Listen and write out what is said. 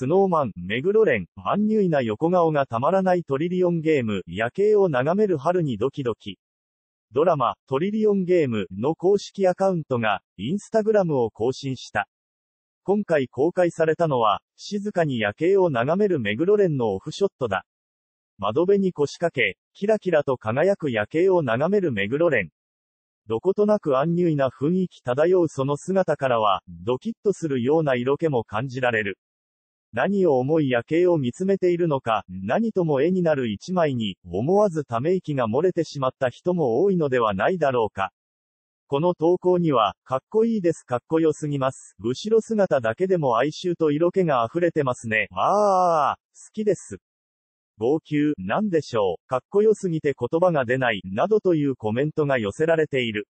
スノーマン、目黒蓮、アンニュイな横顔がたまらないトリリオンゲーム、夜景を眺める春にドキドキ。ドラマ、トリリオンゲームの公式アカウントが、インスタグラムを更新した。今回公開されたのは、静かに夜景を眺める目黒蓮のオフショットだ。窓辺に腰掛け、キラキラと輝く夜景を眺める目黒蓮。どことなくアンニュイな雰囲気漂うその姿からは、ドキッとするような色気も感じられる。何を思い夜景を見つめているのか、何とも絵になる一枚に、思わずため息が漏れてしまった人も多いのではないだろうか。この投稿には、かっこいいですかっこよすぎます。後ろ姿だけでも哀愁と色気が溢れてますね。ああ、好きです。号泣、なんでしょう。かっこよすぎて言葉が出ない、などというコメントが寄せられている。